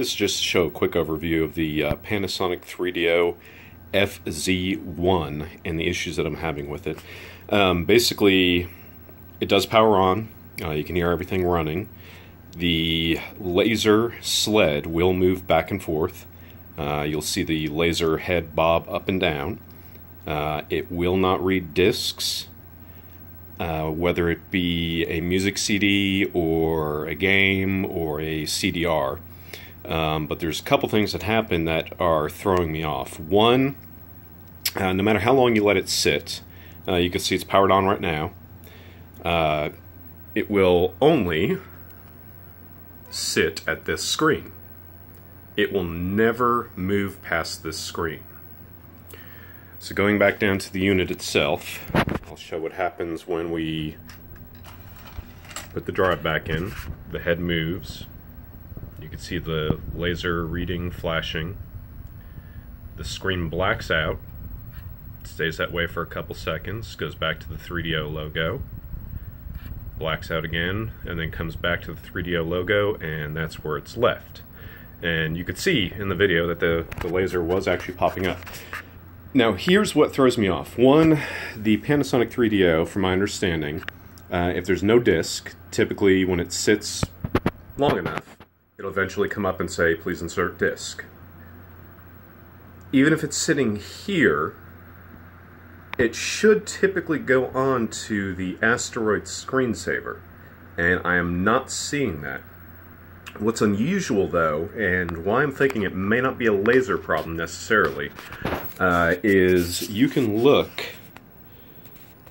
This is just to show a quick overview of the uh, Panasonic 3DO FZ1 and the issues that I'm having with it. Um, basically, it does power on. Uh, you can hear everything running. The laser sled will move back and forth. Uh, you'll see the laser head bob up and down. Uh, it will not read discs. Uh, whether it be a music CD or a game or a CDR. Um, but there's a couple things that happen that are throwing me off. One, uh, no matter how long you let it sit, uh, you can see it's powered on right now. Uh, it will only sit at this screen. It will never move past this screen. So going back down to the unit itself, I'll show what happens when we put the drive back in. The head moves. You can see the laser reading flashing. The screen blacks out. Stays that way for a couple seconds. Goes back to the 3DO logo. Blacks out again, and then comes back to the 3DO logo, and that's where it's left. And you could see in the video that the, the laser was actually popping up. Now, here's what throws me off. One, the Panasonic 3DO, from my understanding, uh, if there's no disc, typically when it sits long enough, it'll eventually come up and say, please insert disk. Even if it's sitting here, it should typically go on to the asteroid screensaver, and I am not seeing that. What's unusual though, and why I'm thinking it may not be a laser problem necessarily, uh, is you can look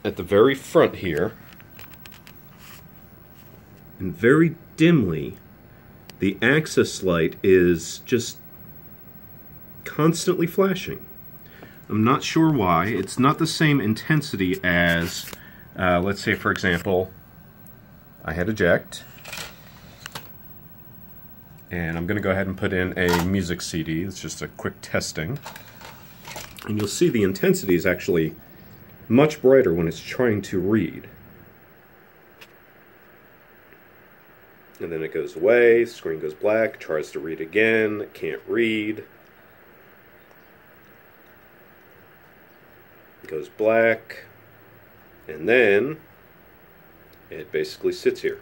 at the very front here, and very dimly the access light is just constantly flashing. I'm not sure why. It's not the same intensity as, uh, let's say, for example, I had eject, and I'm going to go ahead and put in a music CD. It's just a quick testing. And you'll see the intensity is actually much brighter when it's trying to read. And then it goes away, screen goes black, tries to read again, can't read. Goes black, and then it basically sits here.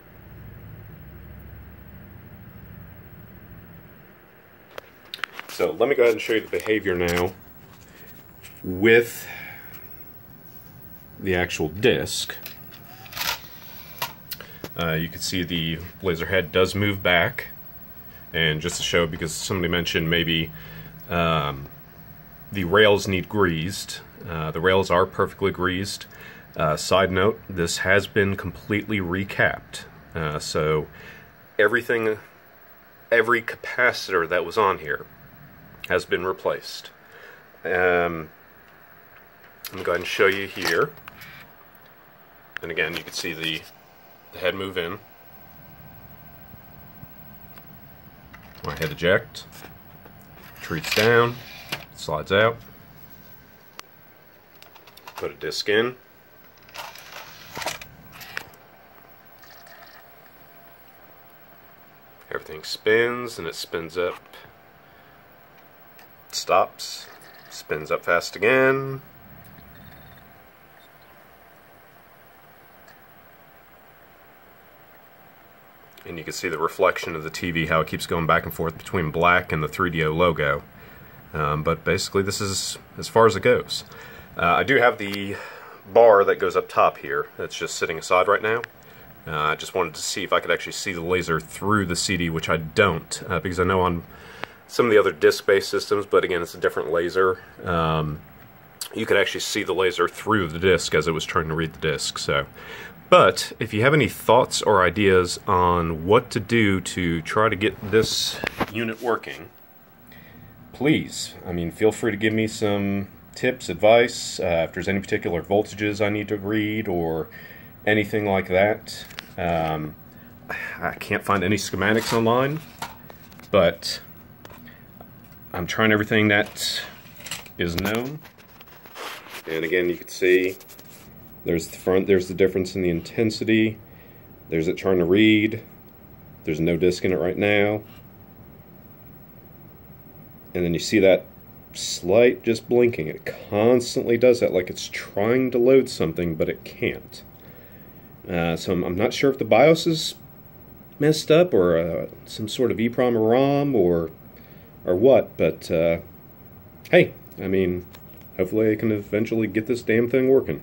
So let me go ahead and show you the behavior now with the actual disc. Uh, you can see the laser head does move back. And just to show, because somebody mentioned maybe um, the rails need greased. Uh, the rails are perfectly greased. Uh, side note, this has been completely recapped. Uh, so everything, every capacitor that was on here has been replaced. Um, I'm going to show you here. And again, you can see the the head move in. I head eject, Treats down, slides out, put a disc in, everything spins and it spins up, stops, spins up fast again, and you can see the reflection of the TV, how it keeps going back and forth between black and the 3DO logo. Um, but basically this is as far as it goes. Uh, I do have the bar that goes up top here that's just sitting aside right now. Uh, I just wanted to see if I could actually see the laser through the CD, which I don't, uh, because I know on some of the other disc-based systems, but again, it's a different laser. Um, you could actually see the laser through the disc as it was trying to read the disc. So but if you have any thoughts or ideas on what to do to try to get this unit working, please, I mean, feel free to give me some tips, advice, uh, if there's any particular voltages I need to read or anything like that. Um, I can't find any schematics online, but I'm trying everything that is known. And again, you can see there's the front, there's the difference in the intensity. There's it trying to read. There's no disc in it right now. and then you see that slight just blinking. It constantly does that, like it's trying to load something, but it can't. Uh, so I'm, I'm, not sure if the BIOS is messed up or uh, some sort of EEPROM or ROM or or what. But uh, hey, I mean, hopefully I can eventually get this damn thing working.